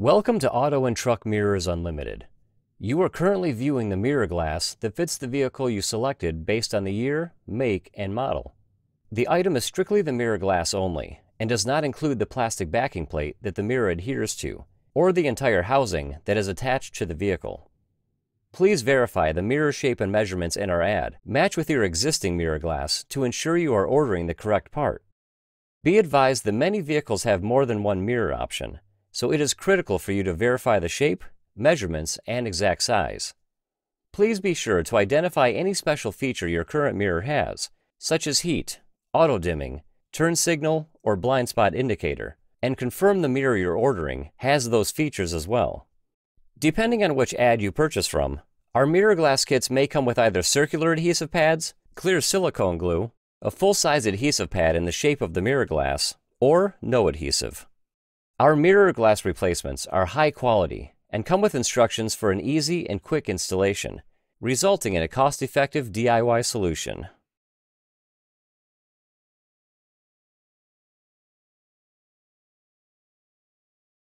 Welcome to Auto and Truck Mirrors Unlimited. You are currently viewing the mirror glass that fits the vehicle you selected based on the year, make, and model. The item is strictly the mirror glass only and does not include the plastic backing plate that the mirror adheres to, or the entire housing that is attached to the vehicle. Please verify the mirror shape and measurements in our ad match with your existing mirror glass to ensure you are ordering the correct part. Be advised that many vehicles have more than one mirror option, so it is critical for you to verify the shape, measurements, and exact size. Please be sure to identify any special feature your current mirror has, such as heat, auto dimming, turn signal, or blind spot indicator, and confirm the mirror you're ordering has those features as well. Depending on which ad you purchase from, our mirror glass kits may come with either circular adhesive pads, clear silicone glue, a full-size adhesive pad in the shape of the mirror glass, or no adhesive. Our mirror glass replacements are high quality and come with instructions for an easy and quick installation, resulting in a cost-effective DIY solution.